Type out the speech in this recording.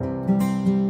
Música